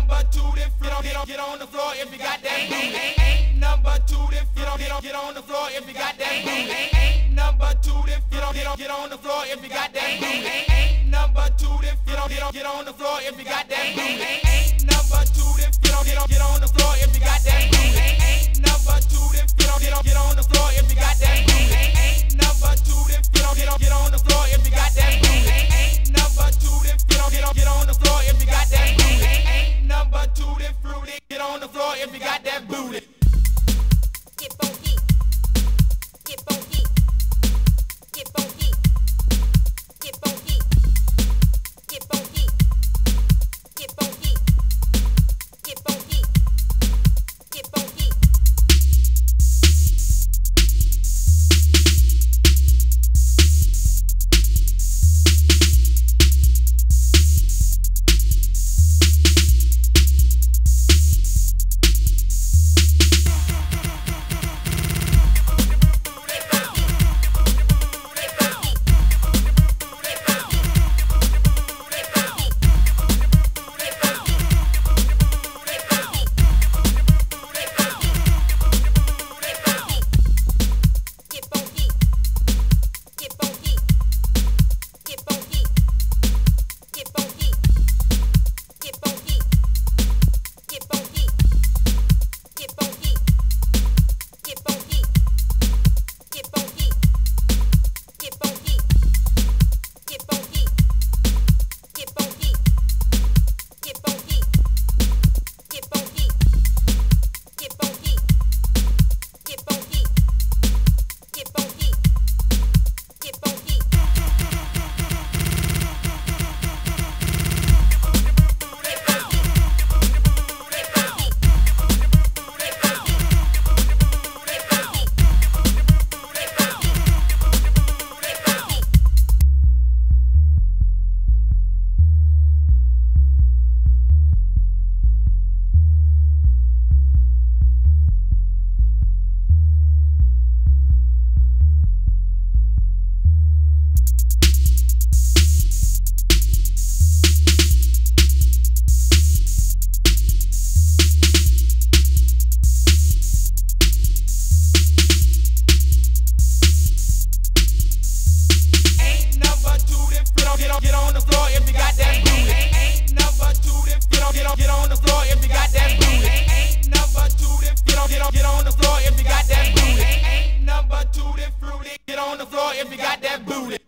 number two, then get on, get on, get on the floor if you got that booty. Ain't number two, then get on, get on, get on the floor if you got that booty. Ain't number two, then get on, get on, get on the floor if you got that booty. Ain't number two, then get on, get on, get on the floor if you got that booty. Ain't number two, then get on, get on, get on the got that booty.